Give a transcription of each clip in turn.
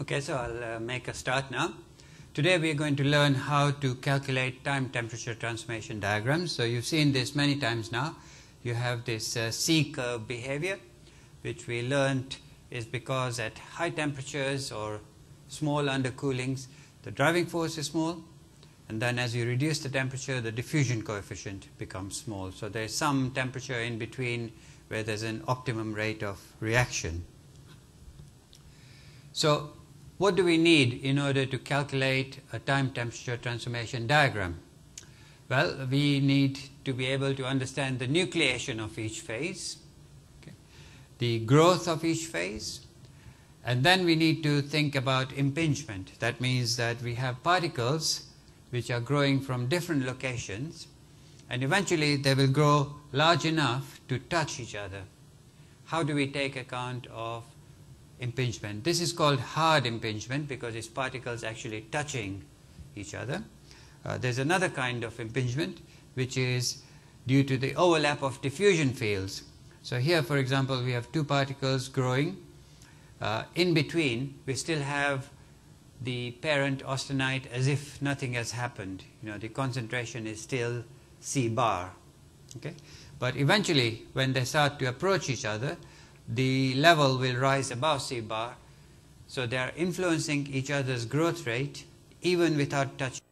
Okay, so I'll uh, make a start now. Today we are going to learn how to calculate time temperature transformation diagrams. So you've seen this many times now. You have this uh, C curve behavior, which we learned is because at high temperatures or small undercoolings, the driving force is small, and then as you reduce the temperature, the diffusion coefficient becomes small. So there's some temperature in between where there's an optimum rate of reaction. So what do we need in order to calculate a time temperature transformation diagram? Well, we need to be able to understand the nucleation of each phase, okay, the growth of each phase, and then we need to think about impingement. That means that we have particles which are growing from different locations, and eventually they will grow large enough to touch each other. How do we take account of impingement. This is called hard impingement because its particles actually touching each other. Uh, there's another kind of impingement which is due to the overlap of diffusion fields. So here for example we have two particles growing. Uh, in between we still have the parent austenite as if nothing has happened. You know the concentration is still C bar. Okay? But eventually when they start to approach each other the level will rise above C bar. So they are influencing each other's growth rate even without touching.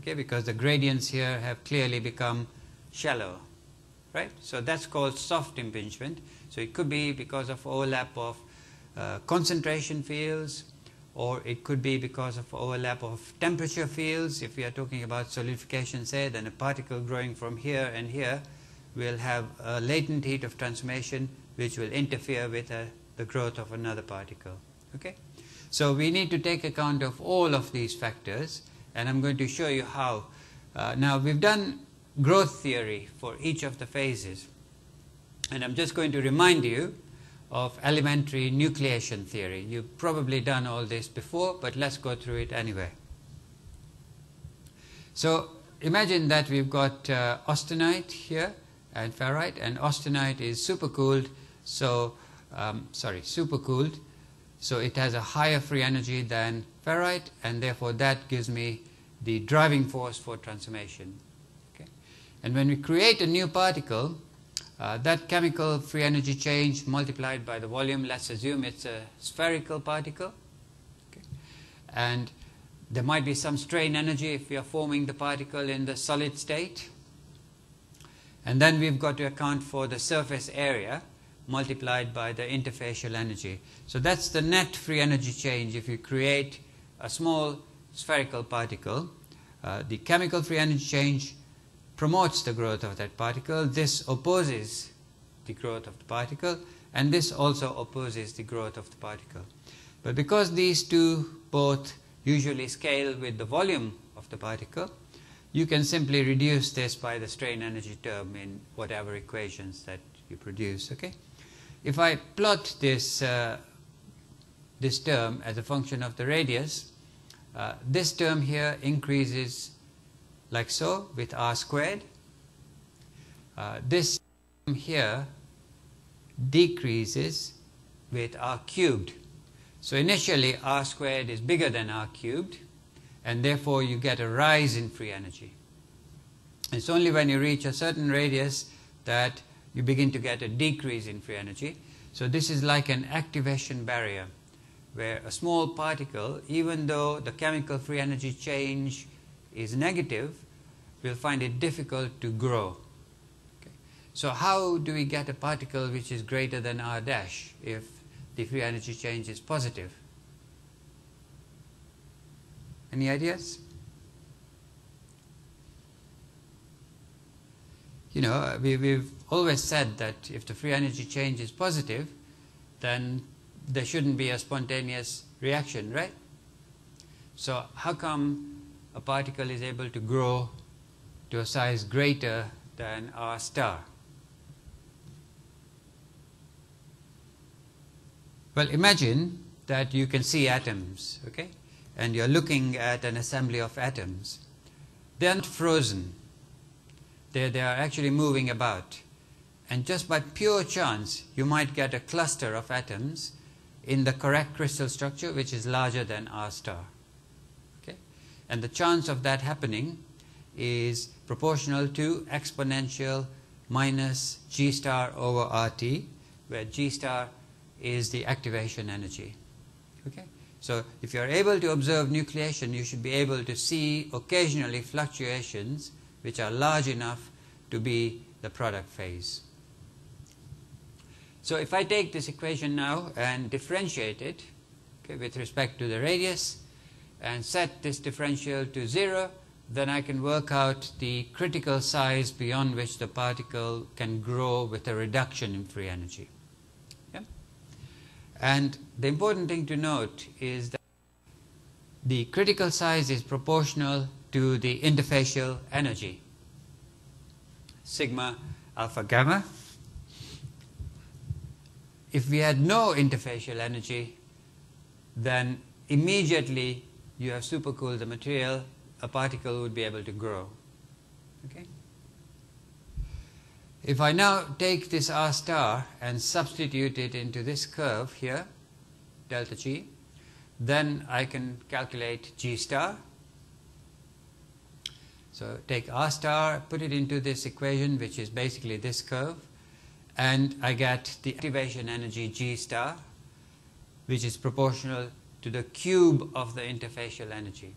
Okay, because the gradients here have clearly become shallow. Right? So that's called soft impingement. So it could be because of overlap of uh, concentration fields or it could be because of overlap of temperature fields. If we are talking about solidification, say, then a particle growing from here and here will have a latent heat of transformation which will interfere with uh, the growth of another particle. Okay? So we need to take account of all of these factors and I'm going to show you how. Uh, now we've done growth theory for each of the phases and I'm just going to remind you of elementary nucleation theory. You've probably done all this before but let's go through it anyway. So imagine that we've got uh, austenite here and ferrite and austenite is supercooled so, um, sorry, supercooled. So it has a higher free energy than ferrite and therefore that gives me the driving force for transformation. Okay? And when we create a new particle, uh, that chemical free energy change multiplied by the volume, let's assume it's a spherical particle. Okay? And there might be some strain energy if we are forming the particle in the solid state. And then we've got to account for the surface area multiplied by the interfacial energy. So that's the net free energy change if you create a small spherical particle. Uh, the chemical free energy change promotes the growth of that particle. This opposes the growth of the particle and this also opposes the growth of the particle. But because these two both usually scale with the volume of the particle, you can simply reduce this by the strain energy term in whatever equations that you produce. Okay? If I plot this, uh, this term as a function of the radius, uh, this term here increases like so with r squared. Uh, this term here decreases with r cubed. So initially r squared is bigger than r cubed and therefore you get a rise in free energy. It's only when you reach a certain radius that you begin to get a decrease in free energy. So this is like an activation barrier where a small particle, even though the chemical free energy change is negative, will find it difficult to grow. Okay. So how do we get a particle which is greater than R dash if the free energy change is positive? Any ideas? You know, uh, we, we've always said that if the free energy change is positive, then there shouldn't be a spontaneous reaction, right? So how come a particle is able to grow to a size greater than R star? Well, imagine that you can see atoms, okay? And you're looking at an assembly of atoms. They're not frozen they, they are actually moving about. And just by pure chance, you might get a cluster of atoms in the correct crystal structure which is larger than R star. Okay? And the chance of that happening is proportional to exponential minus G star over RT, where G star is the activation energy. Okay? So if you are able to observe nucleation, you should be able to see occasionally fluctuations which are large enough to be the product phase. So if I take this equation now and differentiate it okay, with respect to the radius and set this differential to 0, then I can work out the critical size beyond which the particle can grow with a reduction in free energy. Yeah? And the important thing to note is that the critical size is proportional to the interfacial energy, sigma alpha gamma. If we had no interfacial energy, then immediately you have supercooled the material a particle would be able to grow. Okay? If I now take this R star and substitute it into this curve here, delta G, then I can calculate G star. So take R star, put it into this equation, which is basically this curve, and I get the activation energy G star, which is proportional to the cube of the interfacial energy.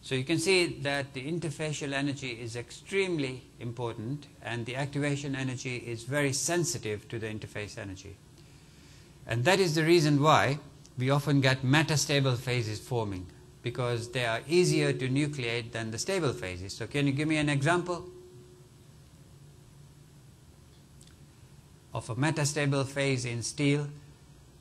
So you can see that the interfacial energy is extremely important and the activation energy is very sensitive to the interface energy. And that is the reason why we often get metastable phases forming because they are easier to nucleate than the stable phases. So can you give me an example of a metastable phase in steel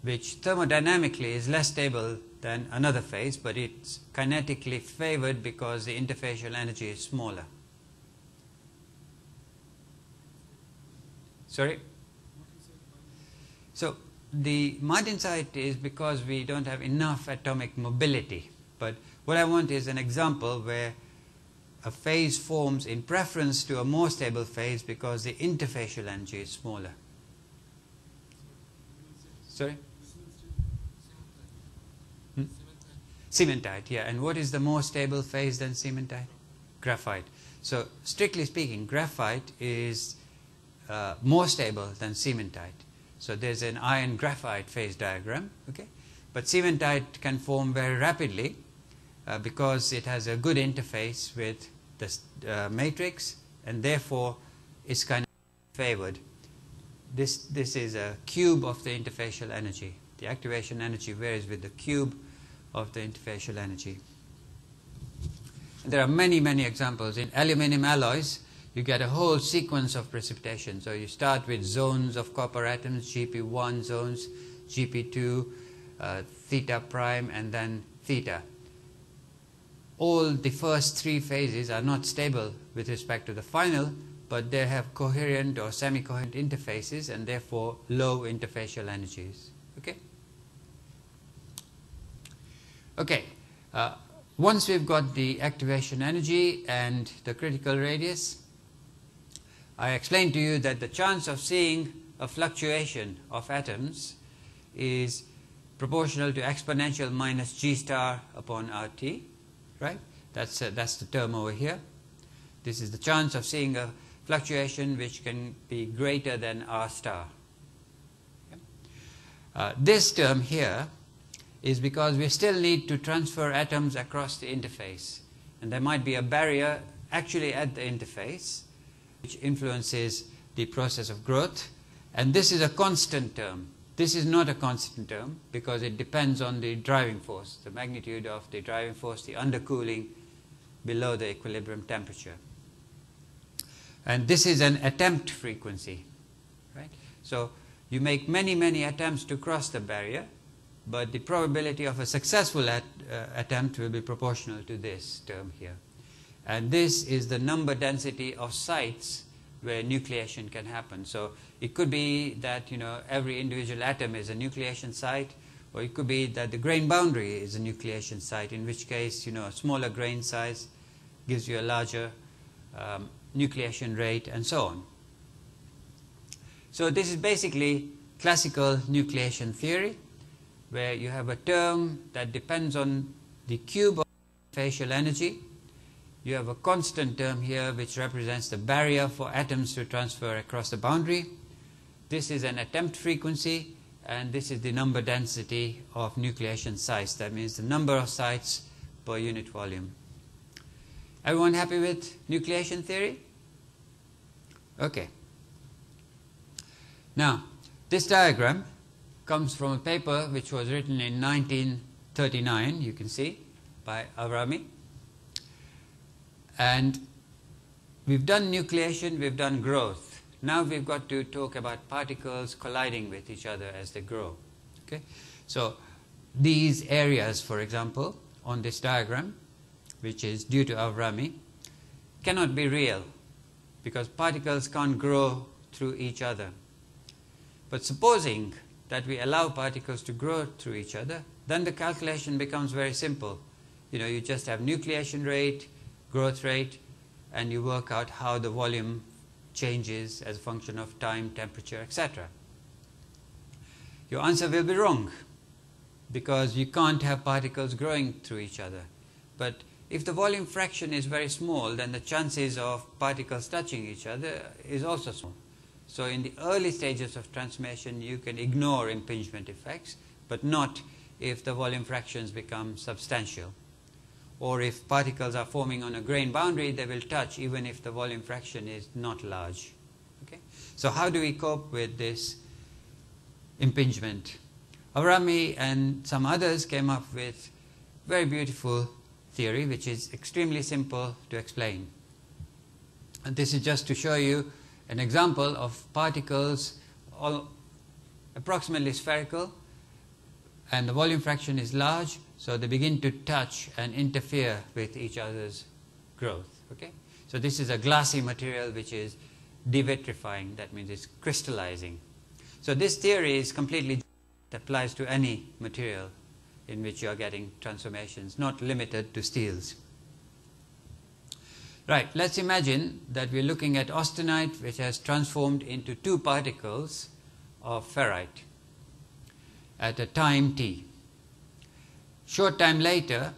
which thermodynamically is less stable than another phase, but it's kinetically favored because the interfacial energy is smaller. Sorry? So the martensite is because we don't have enough atomic mobility. But what I want is an example where a phase forms in preference to a more stable phase because the interfacial energy is smaller. Sorry? Cementite, yeah. And what is the more stable phase than cementite? Graphite. So strictly speaking, graphite is uh, more stable than cementite. So there's an iron graphite phase diagram, okay? But cementite can form very rapidly uh, because it has a good interface with the uh, matrix and therefore is kind of favored. This, this is a cube of the interfacial energy. The activation energy varies with the cube of the interfacial energy. There are many, many examples. In aluminum alloys, you get a whole sequence of precipitation. So you start with zones of copper atoms, GP1 zones, GP2, uh, theta prime, and then theta. All the first three phases are not stable with respect to the final, but they have coherent or semi-coherent interfaces and therefore low interfacial energies. Okay? Okay, uh, once we've got the activation energy and the critical radius, I explained to you that the chance of seeing a fluctuation of atoms is proportional to exponential minus g star upon RT, right? That's, uh, that's the term over here. This is the chance of seeing a fluctuation which can be greater than R star. Uh, this term here is because we still need to transfer atoms across the interface. And there might be a barrier actually at the interface which influences the process of growth. And this is a constant term. This is not a constant term because it depends on the driving force, the magnitude of the driving force, the undercooling below the equilibrium temperature. And this is an attempt frequency, right? So you make many, many attempts to cross the barrier but the probability of a successful at, uh, attempt will be proportional to this term here. And this is the number density of sites where nucleation can happen. So it could be that you know every individual atom is a nucleation site, or it could be that the grain boundary is a nucleation site, in which case you know a smaller grain size gives you a larger um, nucleation rate and so on. So this is basically classical nucleation theory where you have a term that depends on the cube of facial energy. You have a constant term here which represents the barrier for atoms to transfer across the boundary. This is an attempt frequency and this is the number density of nucleation sites. That means the number of sites per unit volume. Everyone happy with nucleation theory? Okay. Now, this diagram comes from a paper which was written in 1939, you can see, by Avrami. And we've done nucleation, we've done growth. Now we've got to talk about particles colliding with each other as they grow. Okay? So these areas, for example, on this diagram, which is due to Avrami, cannot be real because particles can't grow through each other. But supposing that we allow particles to grow through each other, then the calculation becomes very simple. You know, you just have nucleation rate, growth rate, and you work out how the volume changes as a function of time, temperature, etc. Your answer will be wrong because you can't have particles growing through each other. But if the volume fraction is very small, then the chances of particles touching each other is also small. So in the early stages of transformation, you can ignore impingement effects, but not if the volume fractions become substantial. Or if particles are forming on a grain boundary, they will touch even if the volume fraction is not large. Okay? So how do we cope with this impingement? Avrami and some others came up with very beautiful theory, which is extremely simple to explain. And this is just to show you an example of particles all approximately spherical and the volume fraction is large so they begin to touch and interfere with each other's growth okay? So this is a glassy material which is devitrifying that means it's crystallizing. So this theory is completely applies to any material in which you are getting transformations not limited to steels. Right, let's imagine that we're looking at austenite which has transformed into two particles of ferrite at a time t. Short time later,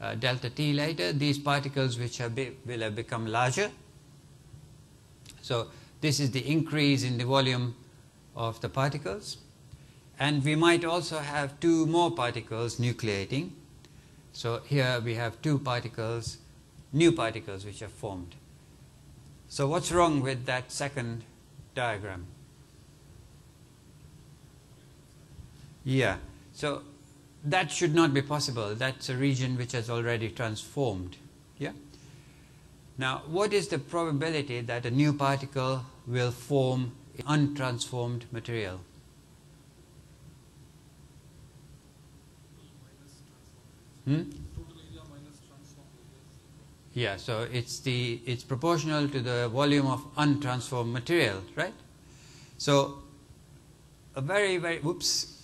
uh, delta t later, these particles which have will have become larger. So this is the increase in the volume of the particles. And we might also have two more particles nucleating. So here we have two particles new particles which are formed. So what's wrong with that second diagram? Yeah, so that should not be possible. That's a region which has already transformed. Yeah. Now, what is the probability that a new particle will form untransformed material? Hmm? Yeah, so it's the it's proportional to the volume of untransformed material, right? So a very very whoops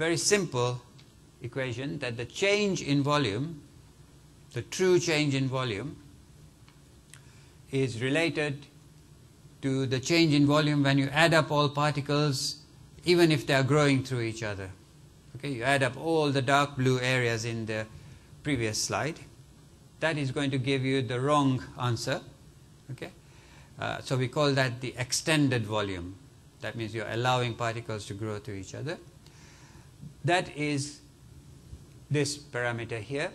very simple equation that the change in volume, the true change in volume, is related to the change in volume when you add up all particles, even if they are growing through each other. Okay, you add up all the dark blue areas in the previous slide. That is going to give you the wrong answer. Okay? Uh, so we call that the extended volume. That means you're allowing particles to grow to each other. That is this parameter here.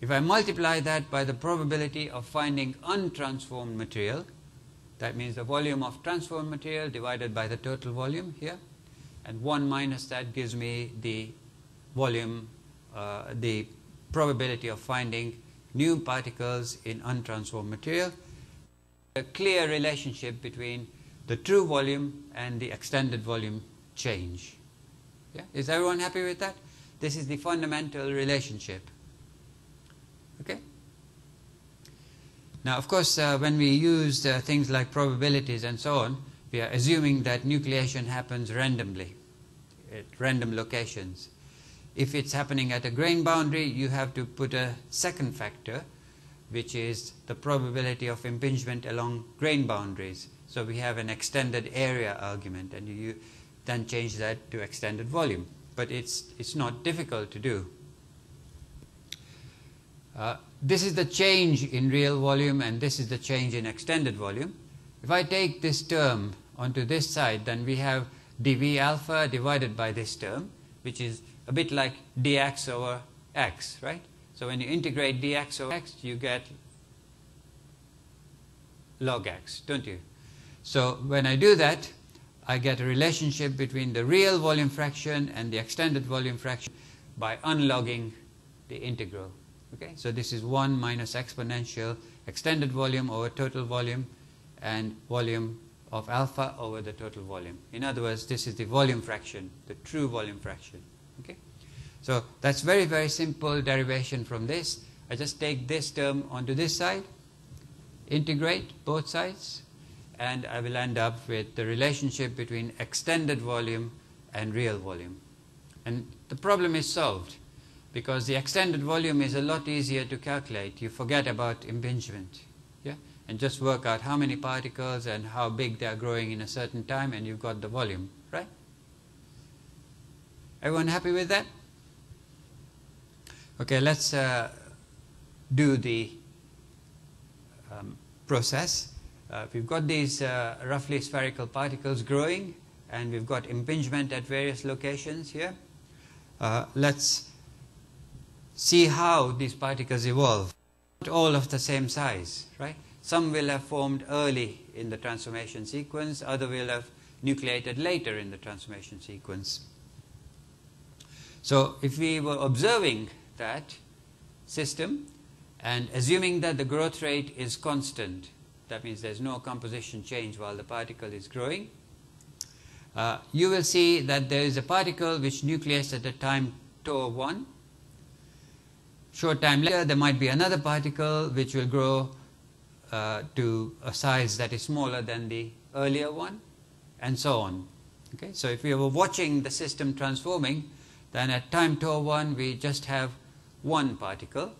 If I multiply that by the probability of finding untransformed material, that means the volume of transformed material divided by the total volume here, and 1 minus that gives me the volume, uh, the probability of finding new particles in untransformed material. A clear relationship between the true volume and the extended volume change. Yeah? Is everyone happy with that? This is the fundamental relationship. Okay? Now, of course, uh, when we use uh, things like probabilities and so on, we are assuming that nucleation happens randomly at random locations. If it's happening at a grain boundary, you have to put a second factor, which is the probability of impingement along grain boundaries. So we have an extended area argument, and you, then change that to extended volume. But it's, it's not difficult to do. Uh, this is the change in real volume and this is the change in extended volume. If I take this term onto this side, then we have dv alpha divided by this term, which is a bit like dx over x, right? So when you integrate dx over x, you get log x, don't you? So when I do that, I get a relationship between the real volume fraction and the extended volume fraction by unlogging the integral. Okay, so this is 1 minus exponential extended volume over total volume and volume of alpha over the total volume. In other words, this is the volume fraction, the true volume fraction. Okay, so that's very very simple derivation from this. I just take this term onto this side, integrate both sides, and I will end up with the relationship between extended volume and real volume. And the problem is solved because the extended volume is a lot easier to calculate. You forget about impingement. Yeah? And just work out how many particles and how big they are growing in a certain time and you've got the volume, right? Everyone happy with that? Okay, let's uh, do the um, process. Uh, we've got these uh, roughly spherical particles growing and we've got impingement at various locations here. Uh, let's see how these particles evolve. Not all of the same size, right? Some will have formed early in the transformation sequence, other will have nucleated later in the transformation sequence. So if we were observing that system and assuming that the growth rate is constant, that means there's no composition change while the particle is growing, uh, you will see that there is a particle which nucleates at the time tau 1 Short time later, there might be another particle which will grow uh, to a size that is smaller than the earlier one, and so on. Okay, so if we were watching the system transforming, then at time tau 1 we just have one particle.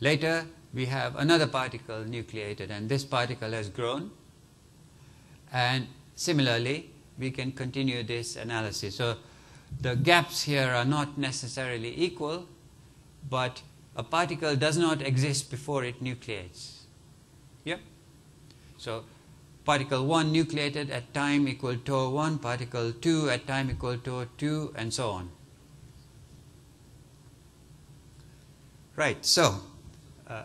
Later we have another particle nucleated and this particle has grown. And similarly, we can continue this analysis. So the gaps here are not necessarily equal, but a particle does not exist before it nucleates. Yeah? So particle 1 nucleated at time equal to 1, particle 2 at time equal to 2, and so on. Right, so. Uh,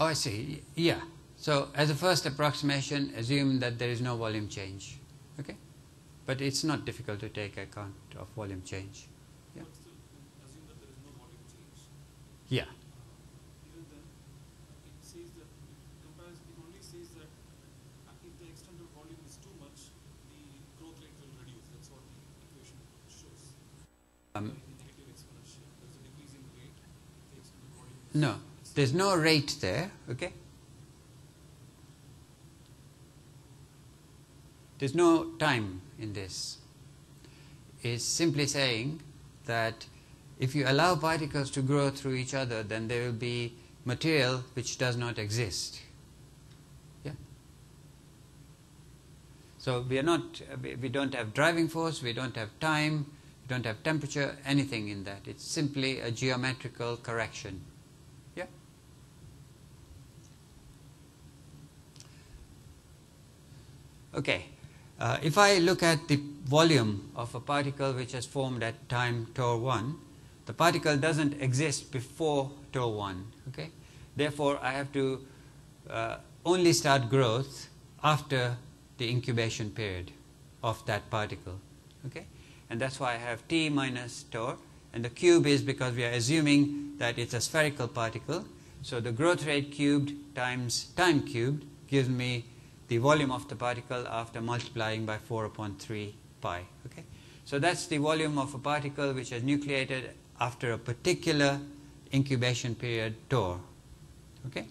Oh, I see. Yeah. So as a first approximation, assume that there is no volume change. Okay? But it's not difficult to take account of volume change. Yeah. Yeah. It sees that it compared it only says that uh, if the external volume is too much, the growth rate will reduce. That's what the equation shows. Um, no, there's no rate there, okay? There's no time in this. It's simply saying that if you allow particles to grow through each other, then there will be material which does not exist. Yeah. So we are not, we don't have driving force, we don't have time, we don't have temperature, anything in that. It's simply a geometrical correction. Okay. Uh, if I look at the volume of a particle which has formed at time tau 1, the particle doesn't exist before tau 1. Okay? Therefore, I have to uh, only start growth after the incubation period of that particle. Okay? and that's why I have t minus tau and the cube is because we are assuming that it's a spherical particle so the growth rate cubed times time cubed gives me the volume of the particle after multiplying by 4 upon 3 pi. Okay? So that's the volume of a particle which has nucleated after a particular incubation period tau. Okay?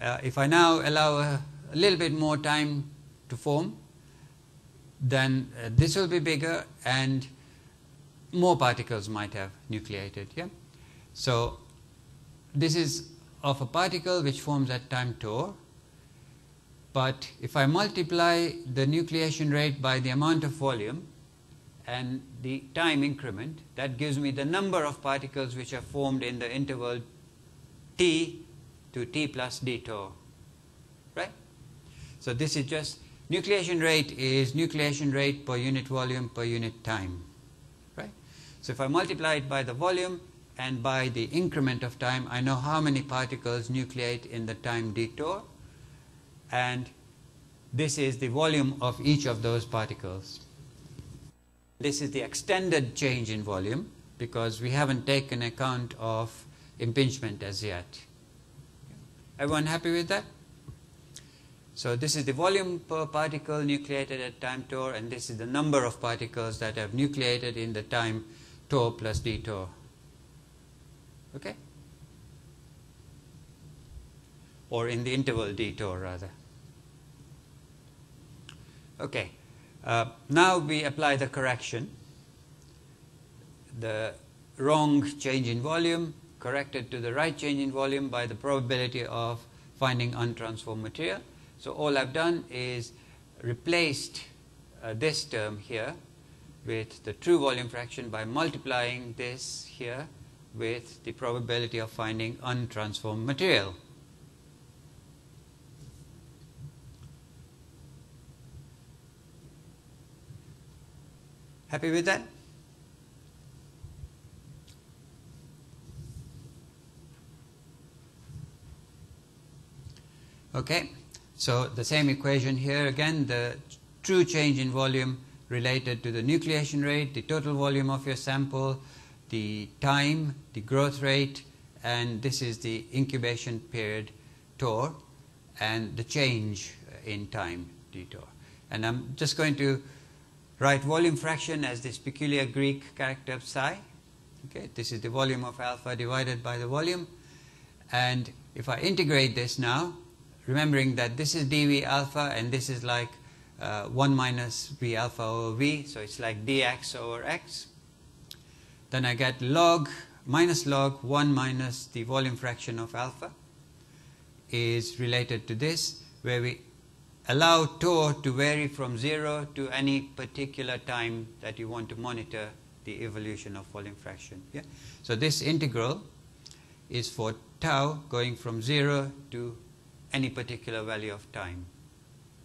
Uh, if I now allow a, a, little bit more time to form, then uh, this will be bigger and more particles might have nucleated. Yeah? So this is of a particle which forms at time tau. But if I multiply the nucleation rate by the amount of volume and the time increment, that gives me the number of particles which are formed in the interval t to t plus d tau. Right? So this is just nucleation rate is nucleation rate per unit volume per unit time. Right? So if I multiply it by the volume, and by the increment of time I know how many particles nucleate in the time d tau and this is the volume of each of those particles. This is the extended change in volume because we haven't taken account of impingement as yet. Everyone happy with that? So this is the volume per particle nucleated at time tau and this is the number of particles that have nucleated in the time tau plus d tau. Okay? Or in the interval d tau rather. Okay. Uh, now we apply the correction. The wrong change in volume corrected to the right change in volume by the probability of finding untransformed material. So all I've done is replaced uh, this term here with the true volume fraction by multiplying this here with the probability of finding untransformed material. Happy with that? Okay, so the same equation here again, the true change in volume related to the nucleation rate, the total volume of your sample, the time, the growth rate, and this is the incubation period tau, and the change in time d tau. And I'm just going to write volume fraction as this peculiar Greek character psi. Okay, this is the volume of alpha divided by the volume. And if I integrate this now, remembering that this is dv alpha and this is like uh, 1 minus v alpha over v, so it's like dx over x. Then I get log minus log 1 minus the volume fraction of alpha is related to this, where we allow tau to vary from 0 to any particular time that you want to monitor the evolution of volume fraction. Yeah? So this integral is for tau going from 0 to any particular value of time.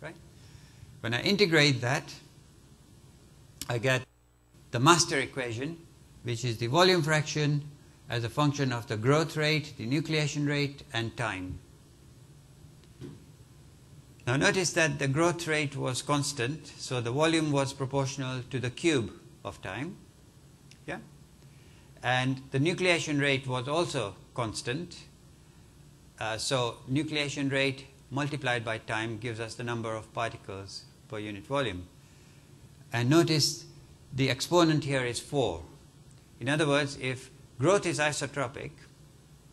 Right? When I integrate that, I get the master equation which is the volume fraction as a function of the growth rate, the nucleation rate, and time. Now notice that the growth rate was constant, so the volume was proportional to the cube of time. Yeah? And the nucleation rate was also constant. Uh, so nucleation rate multiplied by time gives us the number of particles per unit volume. And notice the exponent here is 4. In other words, if growth is isotropic,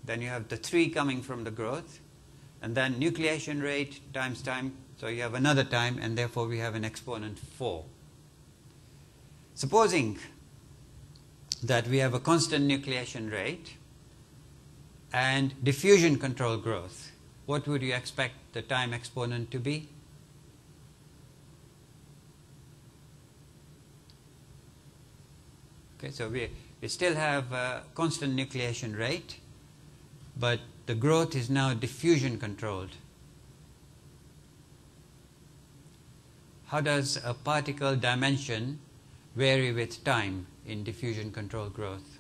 then you have the 3 coming from the growth, and then nucleation rate times time, so you have another time, and therefore we have an exponent 4. Supposing that we have a constant nucleation rate and diffusion control growth, what would you expect the time exponent to be? Okay, so we we still have a constant nucleation rate, but the growth is now diffusion controlled. How does a particle dimension vary with time in diffusion controlled growth?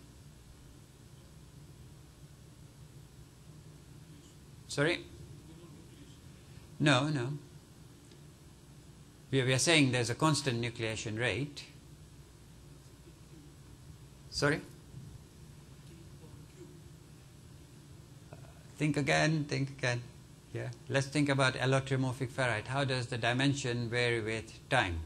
Sorry? No, no. We are saying there's a constant nucleation rate Sorry? Think again, think again. Yeah, let's think about allotriomorphic ferrite. How does the dimension vary with time?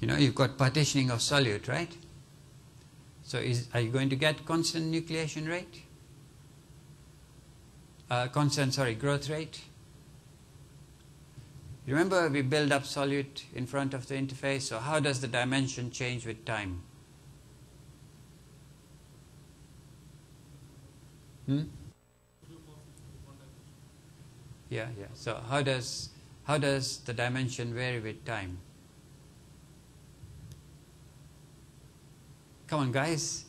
You know, you've got partitioning of solute, right? So is, are you going to get constant nucleation rate? Uh, constant, sorry, growth rate? Remember we build up solute in front of the interface, so how does the dimension change with time? Hmm? Yeah, yeah. So how does how does the dimension vary with time? Come on, guys.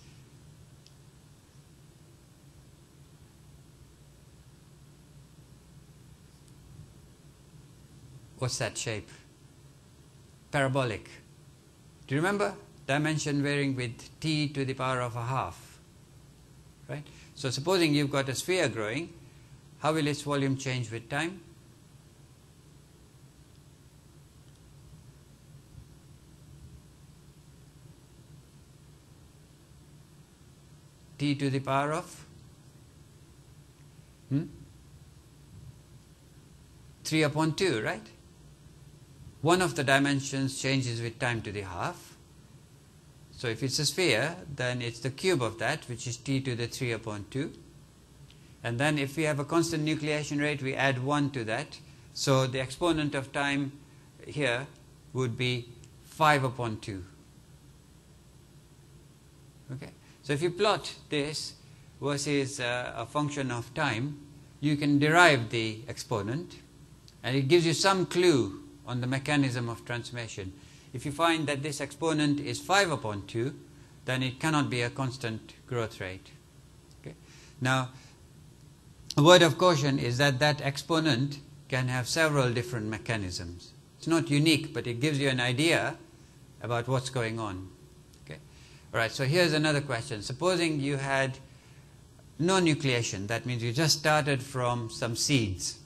What's that shape? Parabolic. Do you remember? Dimension varying with t to the power of a half. Right? So supposing you've got a sphere growing, how will its volume change with time? t to the power of hmm? 3 upon 2, right? One of the dimensions changes with time to the half. So if it's a sphere, then it's the cube of that, which is t to the 3 upon 2. And then if we have a constant nucleation rate, we add 1 to that. So the exponent of time here would be 5 upon 2. Okay. So if you plot this versus uh, a function of time, you can derive the exponent and it gives you some clue on the mechanism of transformation. If you find that this exponent is 5 upon 2, then it cannot be a constant growth rate. Okay? Now, a word of caution is that that exponent can have several different mechanisms. It's not unique, but it gives you an idea about what's going on. Okay? All right, so here's another question. Supposing you had no nucleation, that means you just started from some seeds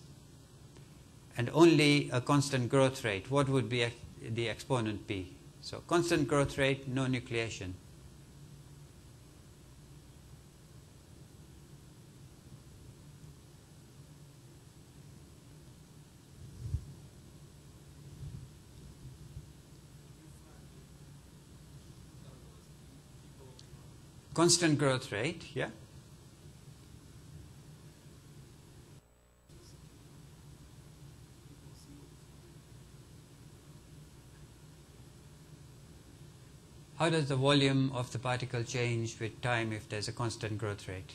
and only a constant growth rate, what would be the exponent be? So constant growth rate, no nucleation. Constant growth rate, yeah. How does the volume of the particle change with time if there's a constant growth rate?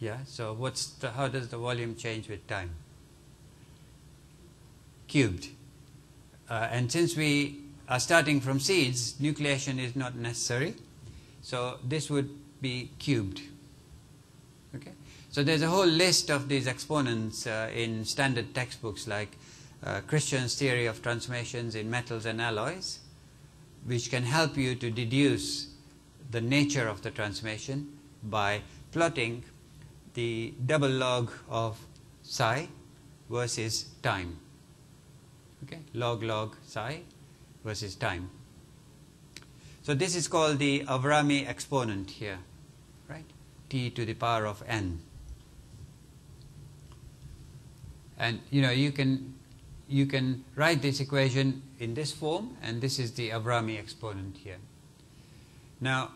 Yeah, so what's the, how does the volume change with time? Cubed. Uh, and since we are starting from seeds, nucleation is not necessary. So this would be cubed. Okay. So there's a whole list of these exponents uh, in standard textbooks like uh, Christian's theory of transformations in metals and alloys which can help you to deduce the nature of the transformation by plotting the double log of psi versus time. Okay, log log psi versus time. So this is called the Avrami exponent here, right? t to the power of n. And you know you can you can write this equation in this form, and this is the Avrami exponent here. Now,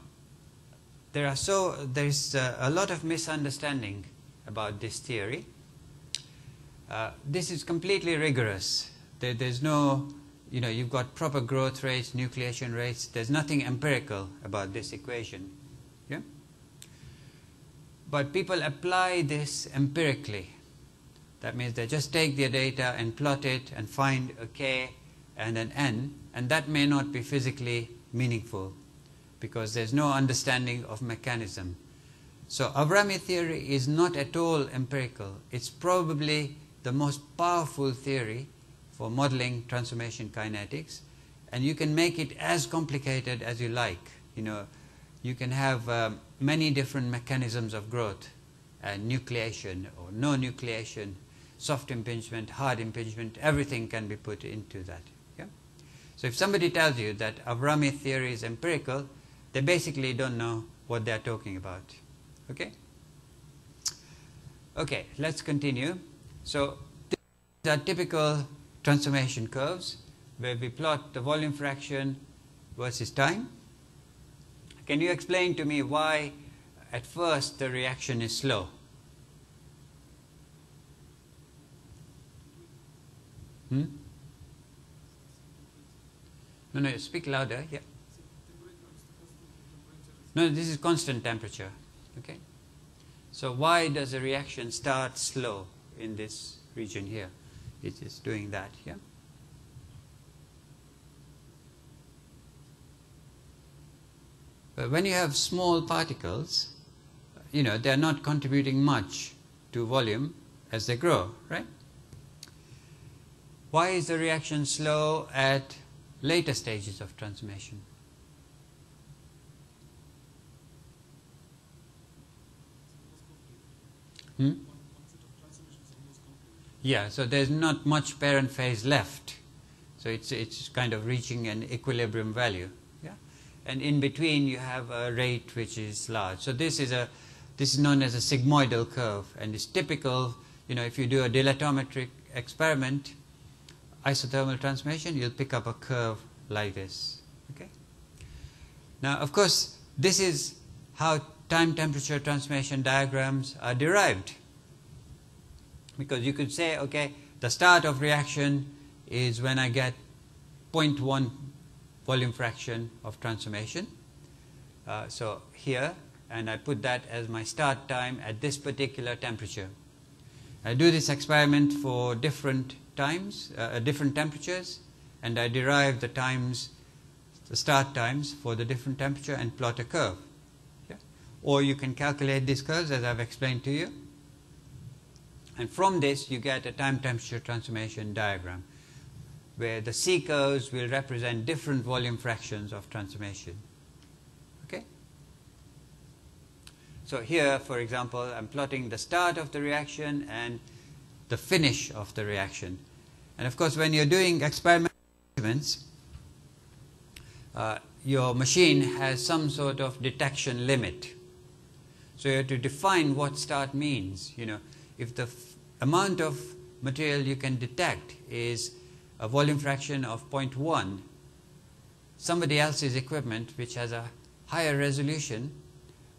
there are so there is uh, a lot of misunderstanding about this theory. Uh, this is completely rigorous. There, there's no, you know, you've got proper growth rates, nucleation rates. There's nothing empirical about this equation. Yeah. But people apply this empirically that means they just take their data and plot it and find a k and an n, and that may not be physically meaningful because there's no understanding of mechanism. So Avrami theory is not at all empirical. It's probably the most powerful theory for modeling transformation kinetics, and you can make it as complicated as you like. You know, you can have um, many different mechanisms of growth, uh, nucleation or no nucleation, soft impingement, hard impingement, everything can be put into that. Yeah? So if somebody tells you that Avrami theory is empirical, they basically don't know what they're talking about. Okay? Okay, let's continue. So these are typical transformation curves where we plot the volume fraction versus time. Can you explain to me why at first the reaction is slow? Hmm? No, no, speak louder. Yeah. No, this is constant temperature. Okay. So why does the reaction start slow in this region here? It is doing that. Yeah. But when you have small particles, you know, they're not contributing much to volume as they grow, right? Why is the reaction slow at later stages of transformation? Hmm? Yeah, so there's not much parent phase left. So it's, it's kind of reaching an equilibrium value. Yeah? And in between you have a rate which is large. So this is a this is known as a sigmoidal curve and it's typical, you know, if you do a dilatometric experiment, isothermal transformation, you'll pick up a curve like this. Okay. Now, of course, this is how time temperature transformation diagrams are derived. Because you could say, okay, the start of reaction is when I get 0.1 volume fraction of transformation. Uh, so here and I put that as my start time at this particular temperature. I do this experiment for different times, uh, different temperatures, and I derive the times, the start times for the different temperature and plot a curve. Yeah? Or you can calculate these curves as I've explained to you. And from this you get a time temperature transformation diagram where the C curves will represent different volume fractions of transformation. Okay so here, for example, I'm plotting the start of the reaction and the finish of the reaction. And of course, when you're doing experiments, uh, your machine has some sort of detection limit. So you have to define what start means. You know, if the amount of material you can detect is a volume fraction of 0.1, somebody else's equipment, which has a higher resolution,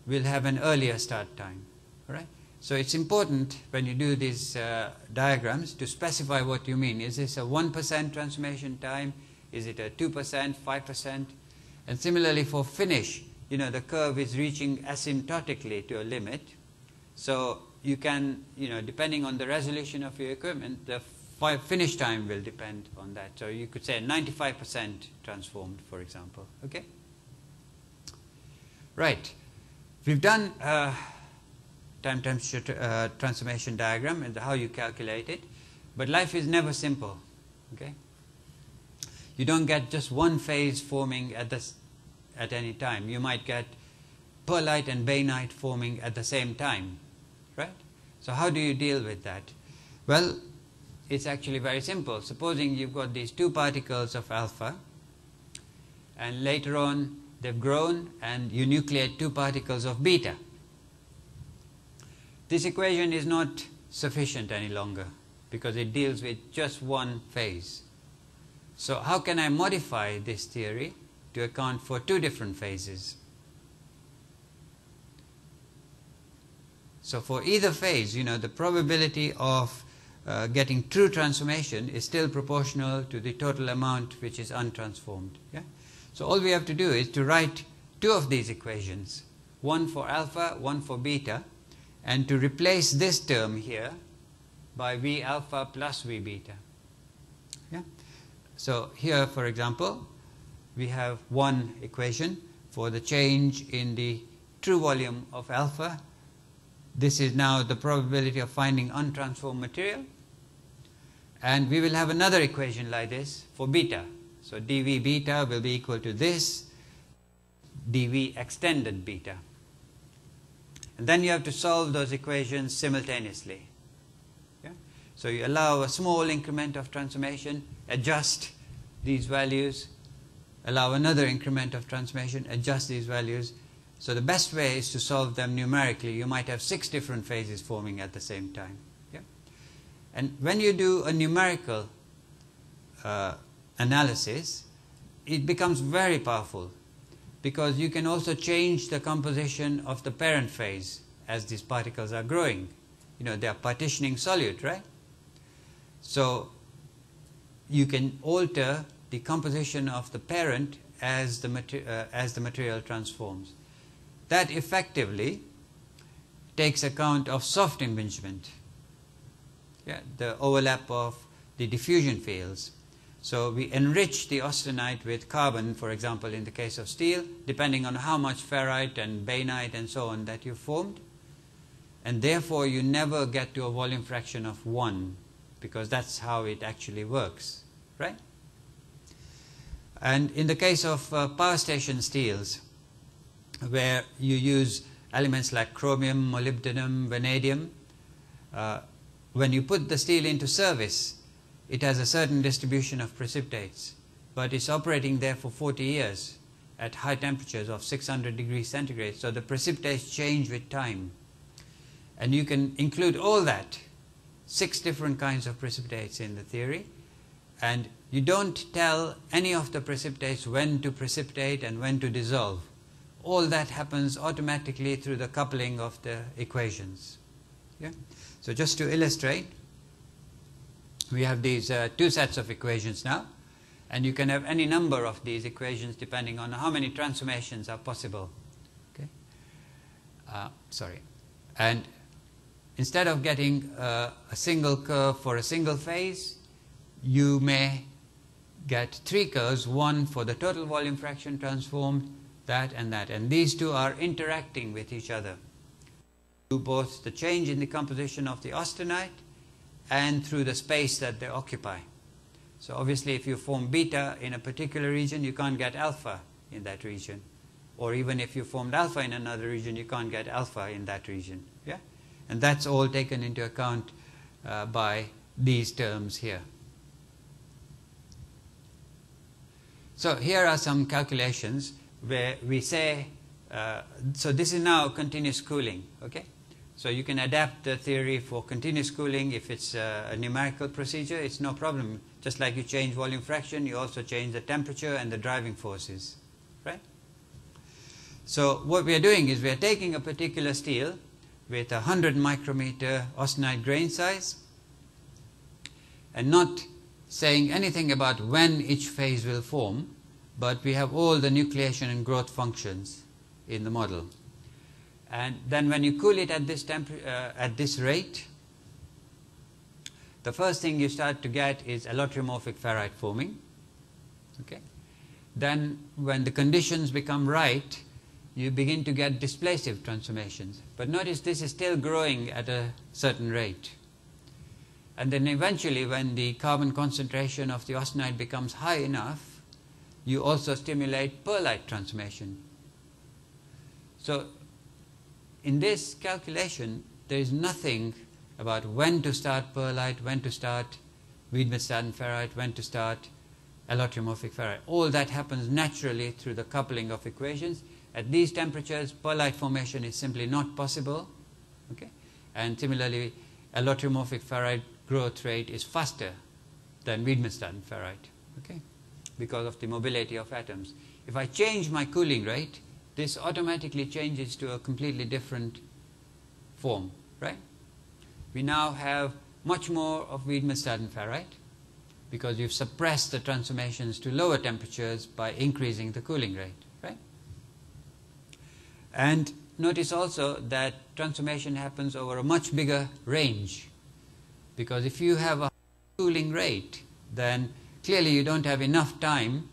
will have an earlier start time. Right? So it's important when you do these uh, diagrams to specify what you mean. Is this a 1% transformation time? Is it a 2%, 5%? And similarly for finish, you know, the curve is reaching asymptotically to a limit. So you can, you know, depending on the resolution of your equipment, the finish time will depend on that. So you could say 95% transformed, for example. Okay? Right. We've done uh, time temperature uh, transformation diagram and how you calculate it, but life is never simple. Okay, you don't get just one phase forming at this at any time. You might get pearlite and bainite forming at the same time, right? So how do you deal with that? Well, it's actually very simple. Supposing you've got these two particles of alpha, and later on they've grown and you nucleate two particles of beta. This equation is not sufficient any longer because it deals with just one phase. So how can I modify this theory to account for two different phases? So for either phase, you know, the probability of uh, getting true transformation is still proportional to the total amount which is untransformed. Yeah? So all we have to do is to write two of these equations, one for alpha, one for beta, and to replace this term here by V alpha plus V beta. Yeah? So here, for example, we have one equation for the change in the true volume of alpha. This is now the probability of finding untransformed material. And we will have another equation like this for beta. So dV beta will be equal to this dV extended beta. And then you have to solve those equations simultaneously. Yeah? So you allow a small increment of transformation, adjust these values, allow another increment of transformation, adjust these values. So the best way is to solve them numerically. You might have six different phases forming at the same time. Yeah? And when you do a numerical uh, analysis, it becomes very powerful because you can also change the composition of the parent phase as these particles are growing. You know, they are partitioning solute, right? So you can alter the composition of the parent as the, uh, as the material transforms. That effectively takes account of soft impingement, yeah, the overlap of the diffusion fields. So we enrich the austenite with carbon, for example, in the case of steel, depending on how much ferrite and bainite and so on that you formed. And therefore, you never get to a volume fraction of 1 because that's how it actually works, right? And in the case of uh, power station steels, where you use elements like chromium, molybdenum, vanadium, uh, when you put the steel into service, it has a certain distribution of precipitates, but it's operating there for 40 years at high temperatures of 600 degrees centigrade. So the precipitates change with time. And you can include all that, six different kinds of precipitates in the theory, and you don't tell any of the precipitates when to precipitate and when to dissolve. All that happens automatically through the coupling of the equations. Yeah? So just to illustrate, we have these uh, two sets of equations now, and you can have any number of these equations depending on how many transformations are possible. Okay? Uh, sorry. And instead of getting uh, a single curve for a single phase, you may get three curves, one for the total volume fraction transformed, that and that. And these two are interacting with each other. Through both the change in the composition of the austenite and through the space that they occupy. So obviously if you form beta in a particular region, you can't get alpha in that region. Or even if you formed alpha in another region, you can't get alpha in that region. Yeah? And that's all taken into account uh, by these terms here. So here are some calculations where we say, uh, so this is now continuous cooling, okay? So you can adapt the theory for continuous cooling if it's a, numerical procedure, it's no problem. Just like you change volume fraction, you also change the temperature and the driving forces, right? So what we are doing is we are taking a particular steel with a 100 micrometer austenite grain size and not saying anything about when each phase will form, but we have all the nucleation and growth functions in the model. And then when you cool it at this, temp uh, at this rate, the first thing you start to get is allotriomorphic ferrite forming. Okay? Then when the conditions become right, you begin to get displacive transformations. But notice this is still growing at a certain rate. And then eventually when the carbon concentration of the austenite becomes high enough, you also stimulate pearlite transformation. So in this calculation, there is nothing about when to start pearlite, when to start Widmanstatten ferrite, when to start allotriomorphic ferrite. All that happens naturally through the coupling of equations. At these temperatures, pearlite formation is simply not possible. Okay? And similarly, allotriomorphic ferrite growth rate is faster than Widmanstatten ferrite. Okay? Because of the mobility of atoms. If I change my cooling rate, this automatically changes to a completely different form, right? We now have much more of Widmanstatten ferrite because you've suppressed the transformations to lower temperatures by increasing the cooling rate, right? And notice also that transformation happens over a much bigger range because if you have a cooling rate, then clearly you don't have enough time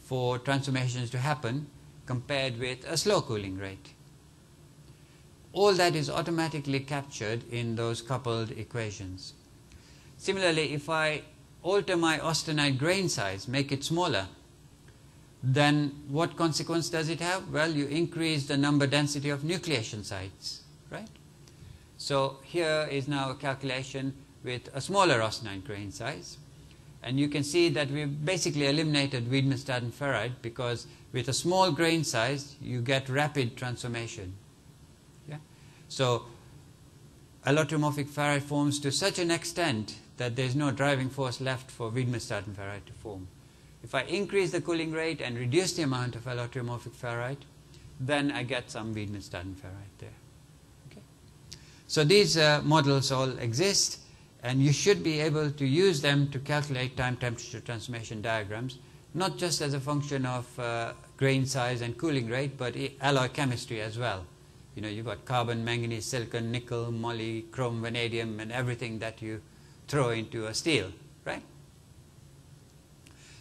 for transformations to happen compared with a slow cooling rate. All that is automatically captured in those coupled equations. Similarly, if I alter my austenite grain size, make it smaller, then what consequence does it have? Well, you increase the number density of nucleation sites, right? So here is now a calculation with a smaller austenite grain size. And you can see that we've basically eliminated Widmanstatten ferrite because with a small grain size, you get rapid transformation. Yeah? So allotriomorphic ferrite forms to such an extent that there's no driving force left for Widmanstatten ferrite to form. If I increase the cooling rate and reduce the amount of allotriomorphic ferrite, then I get some Widmanstatten ferrite there. Okay? So these uh, models all exist and you should be able to use them to calculate time temperature transformation diagrams not just as a function of uh, grain size and cooling rate but alloy chemistry as well you know you've got carbon manganese silicon nickel moly chrome vanadium and everything that you throw into a steel right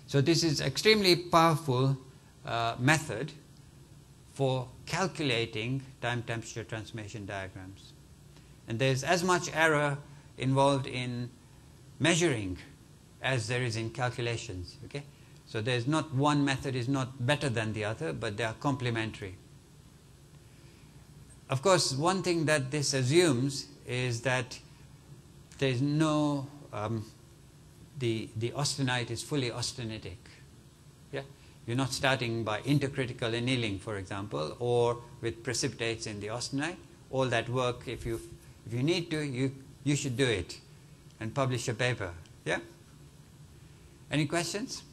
so this is extremely powerful uh, method for calculating time temperature transformation diagrams and there's as much error involved in measuring as there is in calculations. Okay? So there's not one method is not better than the other, but they are complementary. Of course, one thing that this assumes is that there's no um, the the austenite is fully austenitic. Yeah, you're not starting by intercritical annealing, for example, or with precipitates in the austenite. All that work, if you if you need to, you you should do it and publish a paper. Yeah? Any questions?